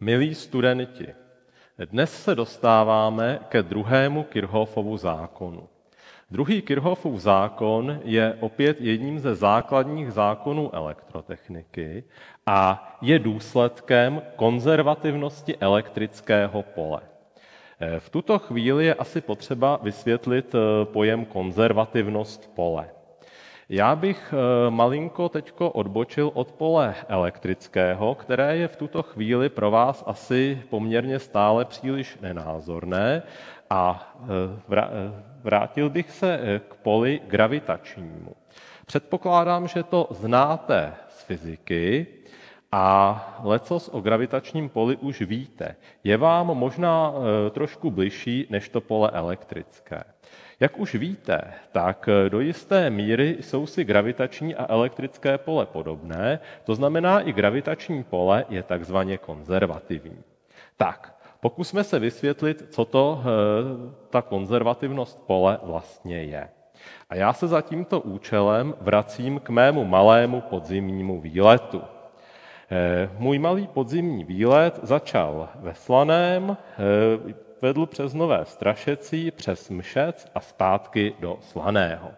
Milí studenti, dnes se dostáváme ke druhému Kirchhoffovu zákonu. Druhý Kirchhoffův zákon je opět jedním ze základních zákonů elektrotechniky a je důsledkem konzervativnosti elektrického pole. V tuto chvíli je asi potřeba vysvětlit eh, pojem konzervativnost pole. Já bych eh, malinko teďko odbočil od pole elektrického, které je v tuto chvíli pro vás asi poměrně stále příliš nenázorné a eh, vrátil bych se k poli gravitačnímu. Předpokládám, že to znáte z fyziky, a lecos o gravitačním poli už víte. Je vám možná trošku bližší než to pole elektrické. Jak už víte, tak e, do jisté míry jsou si gravitační a elektrické pole podobné, to znamená, i gravitační pole je takzvaně konzervativní. Tak, pokusme se vysvětlit, co to e, ta konzervativnost pole vlastně je. A já se za tímto účelem vracím k mému malému podzimnímu výletu. Eh, můj malý podzimní výlet začal ve Slaném, eh, vedl přes Nové Strašecí, přes Mšec a zpátky do Slaného.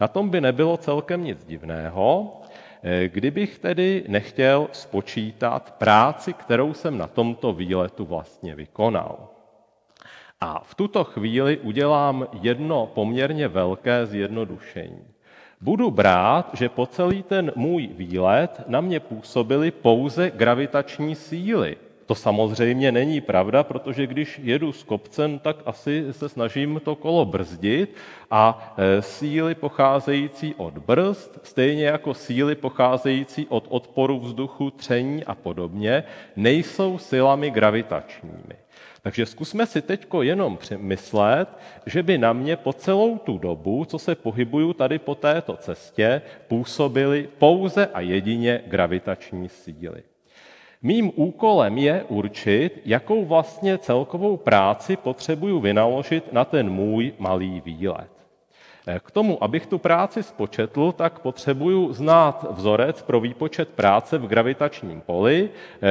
Na tom by nebylo celkem nic divného, eh, kdybych tedy nechtěl spočítat práci, kterou jsem na tomto výletu vlastně vykonal. A v tuto chvíli udělám jedno poměrně velké zjednodušení. Budu brát, že po celý ten můj výlet na mě působily pouze gravitační síly. To samozřejmě není pravda, protože když jedu s kopcem, tak asi se snažím to kolo brzdit a e, síly pocházející od brzd, stejně jako síly pocházející od odporu vzduchu, tření a podobně, nejsou silami gravitačními. Takže zkusme si teď jenom přemyslet, že by na mě po celou tu dobu, co se pohybuju tady po této cestě, působily pouze a jedině gravitační síly. Mým úkolem je určit, jakou vlastně celkovou práci potřebuju vynaložit na ten můj malý výlet. K tomu, abych tu práci spočetl, tak potřebuju znát vzorec pro výpočet práce v gravitačním poli.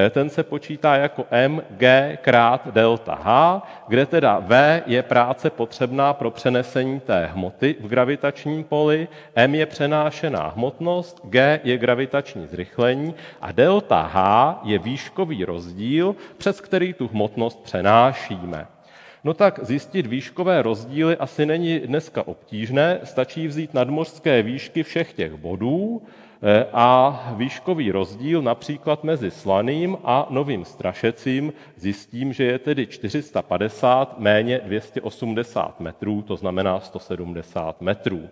Ten se počítá jako mg krát delta h, kde teda v je práce potřebná pro přenesení té hmoty v gravitačním poli, m je přenášená hmotnost, g je gravitační zrychlení a delta h je výškový rozdíl, přes který tu hmotnost přenášíme. No tak zjistit výškové rozdíly asi není dneska obtížné, stačí vzít nadmořské výšky všech těch bodů eh, a výškový rozdíl například mezi Slaným a Novým Strašecím zjistím, že je tedy 450 méně 280 metrů, to znamená 170 metrů.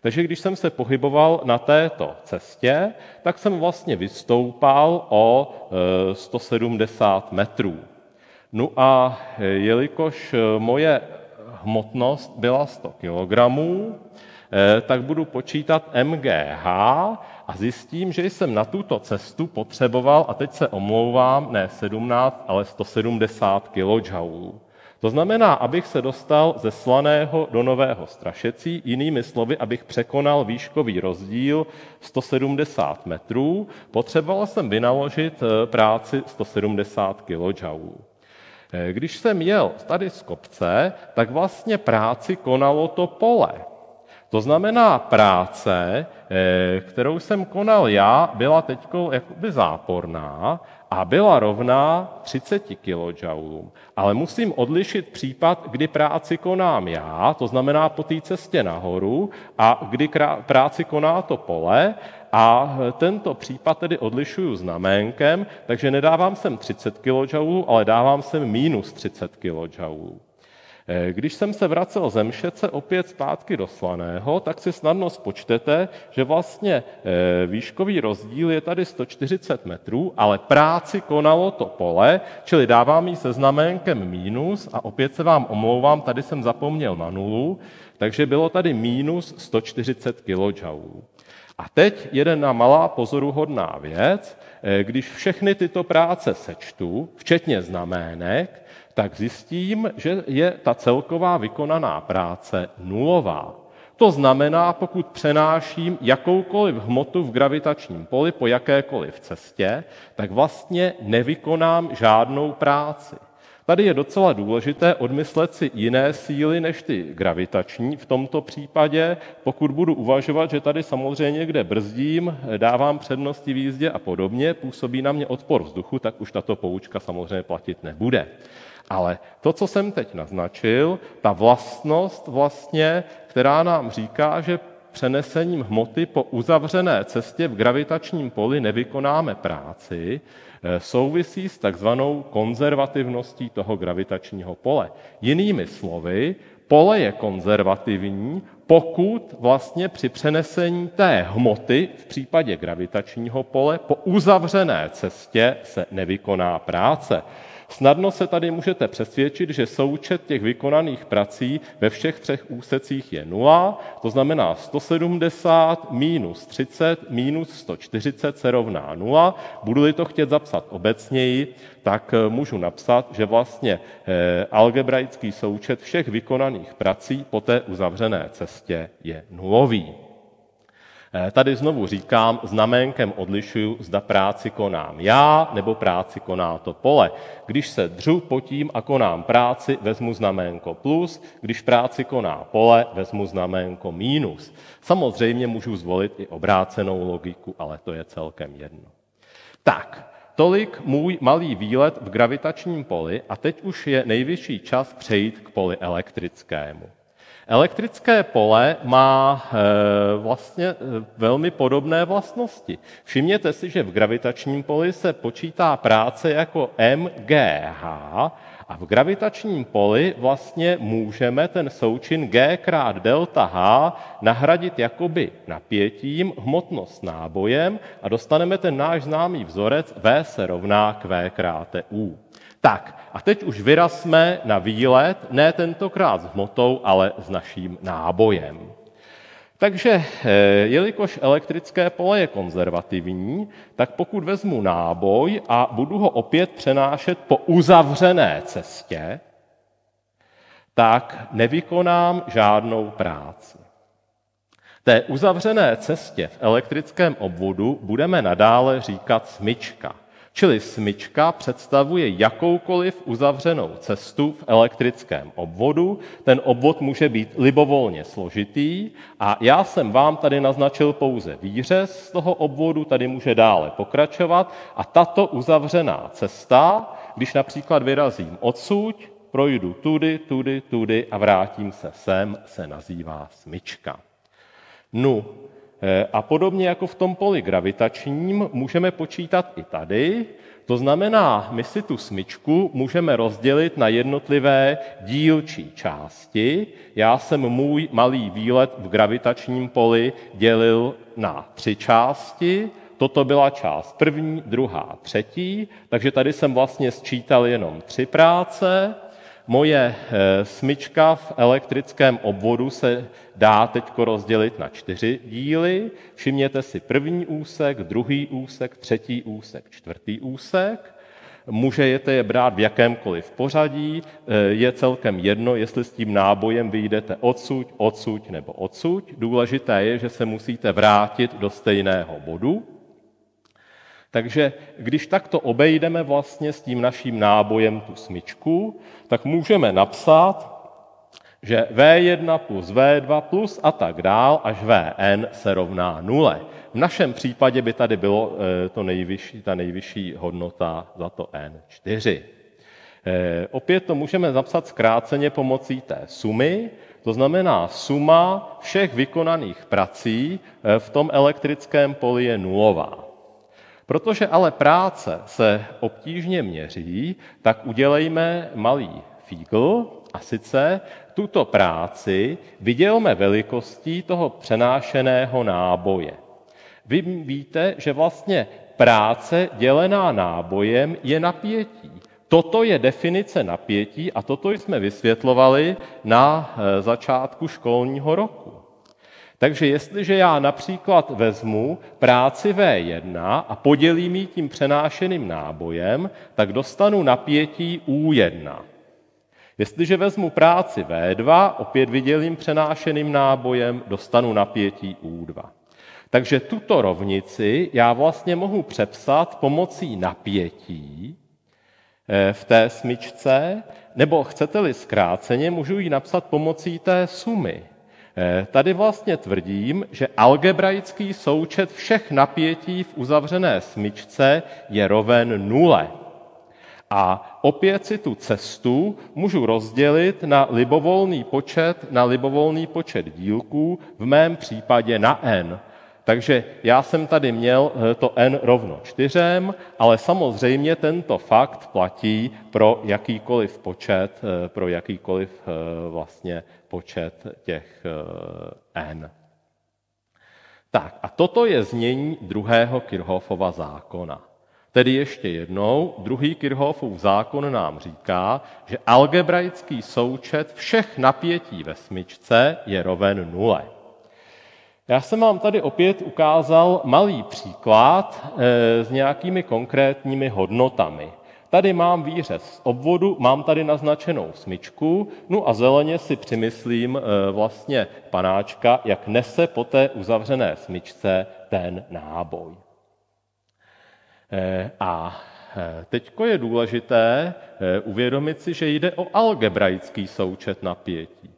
Takže když jsem se pohyboval na této cestě, tak jsem vlastně vystoupal o 170 eh, metrů. No a jelikož e, moje hmotnost byla 100 kg, e, tak budu počítat MGH a zjistím, že jsem na tuto cestu potřeboval, a teď se omlouvám, ne 17, ale 170 kJ. To znamená, abych se dostal ze Slaného do Nového Strašecí, jinými slovy, abych překonal výškový rozdíl 170 metrů, potřeboval jsem vynaložit práci 170 kJ. Eh, když jsem jel tady z kopce, tak vlastně práci konalo to pole. To znamená, práce, eh, kterou jsem konal já, byla teď záporná a byla rovná 30 kJ. Ale musím odlišit případ, kdy práci konám já, to znamená po té cestě nahoru, a kdy práci koná to pole a tento případ tedy odlišuju znaménkem, takže nedávám sem 30 kJ, ale dávám sem minus 30 kJ. Eh, když jsem se vracel ze Mšece opět zpátky do Slaného, tak si snadno spočtete, že vlastně eh, výškový rozdíl je tady 140 metrů, ale práci konalo to pole, čili dávám jí se znaménkem mínus a opět se vám omlouvám, tady jsem zapomněl na nulu, takže bylo tady mínus 140 kJ. A teď jedna malá pozoruhodná věc. Eh, když všechny tyto práce sečtu, včetně znamének, tak zjistím, že je ta celková vykonaná práce nulová. To znamená, pokud přenáším jakoukoliv hmotu v gravitačním poli po jakékoliv cestě, tak vlastně nevykonám žádnou práci. Tady je docela důležité odmyslet si jiné síly než ty gravitační v tomto případě. Pokud budu uvažovat, že tady samozřejmě, kde brzdím, dávám přednosti v jízdě a podobně, působí na mě odpor vzduchu, tak už tato poučka samozřejmě platit nebude. Ale to, co jsem teď naznačil, ta vlastnost vlastně, která nám říká, že přenesením hmoty po uzavřené cestě v gravitačním poli nevykonáme práci, eh, souvisí s takzvanou konzervativností toho gravitačního pole. Jinými slovy, pole je konzervativní, pokud vlastně při přenesení té hmoty v případě gravitačního pole po uzavřené cestě se nevykoná práce. Snadno se tady můžete přesvědčit, že součet těch vykonaných prací ve všech třech úsecích je nula, to znamená 170 minus 30 minus 140 se rovná nula. Budu-li to chtět zapsat obecněji, tak eh, můžu napsat, že vlastně eh, algebraický součet všech vykonaných prací po té uzavřené cestě je nulový. Eh, tady znovu říkám, znaménkem odlišuju, zda práci konám já, nebo práci koná to pole. Když se dřu potím a konám práci, vezmu znaménko plus, když práci koná pole, vezmu znaménko mínus. Samozřejmě můžu zvolit i obrácenou logiku, ale to je celkem jedno. Tak, tolik můj malý výlet v gravitačním poli a teď už je nejvyšší čas přejít k poli elektrickému. Elektrické pole má eh, vlastně eh, velmi podobné vlastnosti. Všimněte si, že v gravitačním poli se počítá práce jako mgh a v gravitačním poli vlastně můžeme ten součin G krát delta H nahradit jakoby napětím, hmotnost nábojem a dostaneme ten náš známý vzorec V se rovná k V krát U. Tak, a teď už vyrazme na výlet, ne tentokrát s hmotou, ale s naším nábojem. Takže, eh, jelikož elektrické pole je konzervativní, tak pokud vezmu náboj a budu ho opět přenášet po uzavřené cestě, tak nevykonám žádnou práci. Té uzavřené cestě v elektrickém obvodu budeme nadále říkat smyčka. Čili smyčka představuje jakoukoliv uzavřenou cestu v elektrickém obvodu. Ten obvod může být libovolně složitý a já jsem vám tady naznačil pouze výřez z toho obvodu, tady může dále pokračovat a tato uzavřená cesta, když například vyrazím odsud, projdu tudy, tudy, tudy a vrátím se sem, se nazývá smyčka. Eh, a podobně jako v tom poli gravitačním můžeme počítat i tady. To znamená, my si tu smyčku můžeme rozdělit na jednotlivé dílčí části. Já jsem můj malý výlet v gravitačním poli dělil na tři části. Toto byla část první, druhá, třetí, takže tady jsem vlastně sčítal jenom tři práce. Moje eh, smyčka v elektrickém obvodu se dá teď rozdělit na čtyři díly. Všimněte si první úsek, druhý úsek, třetí úsek, čtvrtý úsek. Můžete je brát v jakémkoliv pořadí, eh, je celkem jedno, jestli s tím nábojem vyjdete odsuť, odsuť nebo odsuť. Důležité je, že se musíte vrátit do stejného bodu. Takže když takto obejdeme vlastně s tím naším nábojem tu smyčku, tak můžeme napsat, že V1 plus V2 plus a tak dál až Vn se rovná nule. V našem případě by tady bylo eh, to nejvyšší, ta nejvyšší hodnota za to N4. Eh, opět to můžeme zapsat zkráceně pomocí té sumy, to znamená suma všech vykonaných prací eh, v tom elektrickém poli je nulová. Protože ale práce se obtížně měří, tak udělejme malý fígl a sice tuto práci vydělme velikostí toho přenášeného náboje. Vy víte, že vlastně práce dělená nábojem je napětí. Toto je definice napětí a toto jsme vysvětlovali na eh, začátku školního roku. Takže jestliže já například vezmu práci V1 a podělím ji tím přenášeným nábojem, tak dostanu napětí U1. Jestliže vezmu práci V2, opět vydělím přenášeným nábojem, dostanu napětí U2. Takže tuto rovnici já vlastně mohu přepsat pomocí napětí eh, v té smyčce, nebo chcete-li zkráceně, můžu ji napsat pomocí té sumy. Eh, tady vlastně tvrdím, že algebraický součet všech napětí v uzavřené smyčce je roven nule. A opět si tu cestu můžu rozdělit na libovolný počet, na libovolný počet dílků, v mém případě na n. Takže já jsem tady měl eh, to n rovno čtyřem, ale samozřejmě tento fakt platí pro jakýkoliv počet, eh, pro jakýkoliv vlastně počet těch n. Tak a toto je znění druhého Kirchhoffova zákona. Tedy ještě jednou, druhý Kirchhoffův zákon nám říká, že algebraický součet všech napětí ve smyčce je roven nule. Já jsem vám tady opět ukázal malý příklad eh, s nějakými konkrétními hodnotami. Tady mám výřez z obvodu, mám tady naznačenou smyčku, no a zeleně si přimyslím eh, vlastně panáčka, jak nese po té uzavřené smyčce ten náboj. Eh, a teď je důležité uvědomit si, že jde o algebraický součet napětí.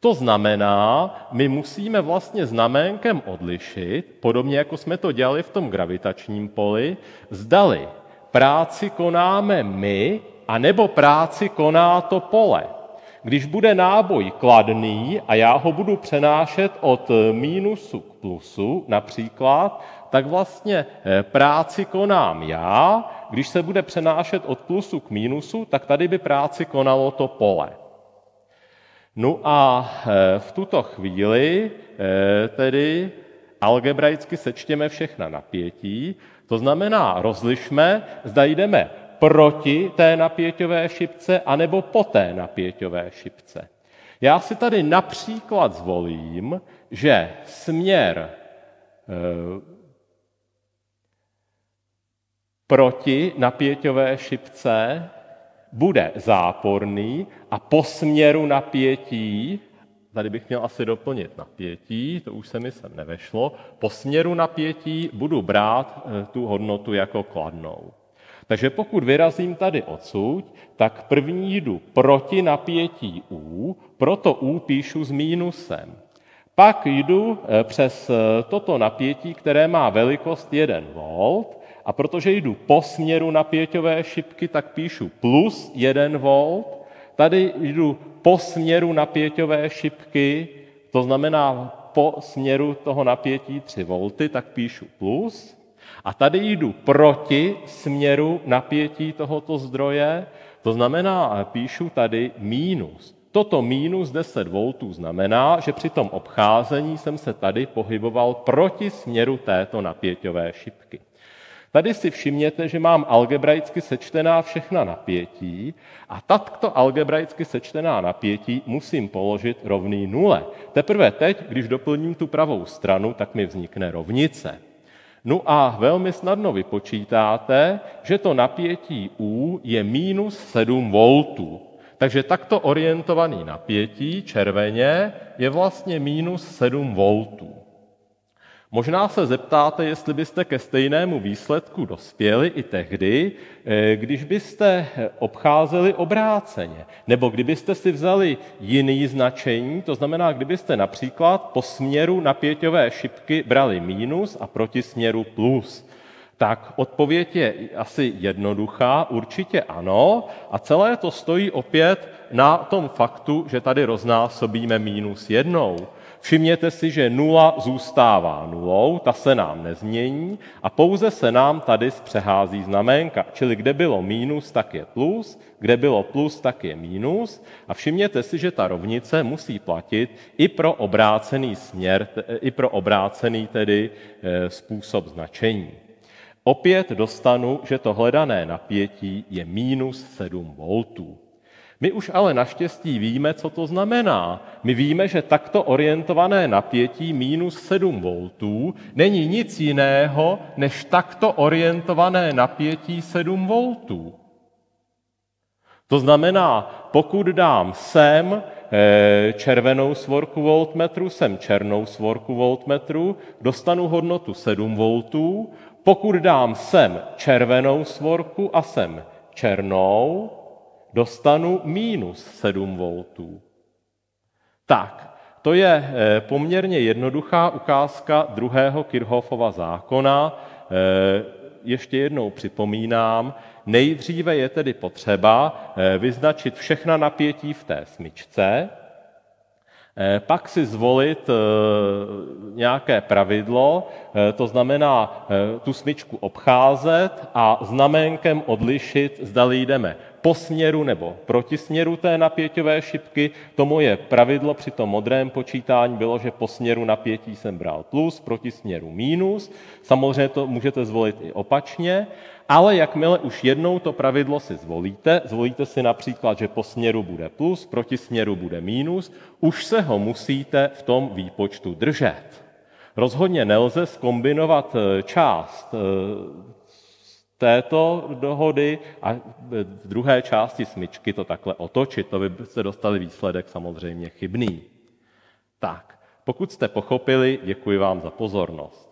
To znamená, my musíme vlastně znaménkem odlišit, podobně jako jsme to dělali v tom gravitačním poli, zdali práci konáme my, anebo práci koná to pole. Když bude náboj kladný a já ho budu přenášet od mínusu k plusu například, tak vlastně eh, práci konám já, když se bude přenášet od plusu k mínusu, tak tady by práci konalo to pole. No a e, v tuto chvíli e, tedy algebraicky sečtěme všechna napětí, to znamená, rozlišme, zda jdeme proti té napěťové šipce, anebo po té napěťové šipce. Já si tady například zvolím, že směr e, proti napěťové šipce bude záporný a po směru napětí, tady bych měl asi doplnit napětí, to už se mi sem nevešlo, po směru napětí budu brát eh, tu hodnotu jako kladnou. Takže pokud vyrazím tady odsud, tak první jdu proti napětí U, proto U píšu s mínusem. Pak jdu eh, přes eh, toto napětí, které má velikost 1 V, a protože jdu po směru napěťové šipky, tak píšu plus 1 V. Tady jdu po směru napěťové šipky, to znamená po směru toho napětí 3 V, tak píšu plus. A tady jdu proti směru napětí tohoto zdroje, to znamená, píšu tady mínus. Toto mínus 10 V znamená, že při tom obcházení jsem se tady pohyboval proti směru této napěťové šipky. Tady si všimněte, že mám algebraicky sečtená všechna napětí a takto algebraicky sečtená napětí musím položit rovný nule. Teprve teď, když doplním tu pravou stranu, tak mi vznikne rovnice. No a velmi snadno vypočítáte, že to napětí U je minus 7 voltů. Takže takto orientovaný napětí červeně je vlastně minus 7 voltů. Možná se zeptáte, jestli byste ke stejnému výsledku dospěli i tehdy, eh, když byste obcházeli obráceně, nebo kdybyste si vzali jiný značení, to znamená, kdybyste například po směru napěťové šipky brali mínus a proti směru plus. Tak odpověď je asi jednoduchá, určitě ano, a celé to stojí opět na tom faktu, že tady roznásobíme mínus jednou. Všimněte si, že nula zůstává nulou, ta se nám nezmění a pouze se nám tady zpřehází znamenka. Čili kde bylo mínus, tak je plus, kde bylo plus, tak je mínus. A všimněte si, že ta rovnice musí platit i pro obrácený směr, i pro obrácený tedy eh, způsob značení. Opět dostanu, že to hledané napětí je minus 7 voltů. My už ale naštěstí víme, co to znamená. My víme, že takto orientované napětí minus 7 voltů není nic jiného než takto orientované napětí 7 voltů. To znamená, pokud dám sem eh, červenou svorku voltmetru, sem černou svorku voltmetru, dostanu hodnotu 7 voltů. Pokud dám sem červenou svorku a sem černou, dostanu minus 7 voltů. Tak, to je eh, poměrně jednoduchá ukázka druhého Kirchhoffova zákona. Eh, ještě jednou připomínám, nejdříve je tedy potřeba eh, vyznačit všechna napětí v té smyčce, pak si zvolit nějaké pravidlo, to znamená tu smyčku obcházet a znamenkem odlišit, zda jdeme po směru nebo proti směru té napěťové šipky. To moje pravidlo při tom modrém počítání bylo, že po směru napětí jsem bral plus, proti směru mínus. Samozřejmě to můžete zvolit i opačně, ale jakmile už jednou to pravidlo si zvolíte, zvolíte si například, že po směru bude plus, proti směru bude mínus, už se ho musíte v tom výpočtu držet. Rozhodně nelze skombinovat eh, část eh, této dohody a v druhé části smyčky to takhle otočit. To by se dostali výsledek samozřejmě chybný. Tak, pokud jste pochopili, děkuji vám za pozornost.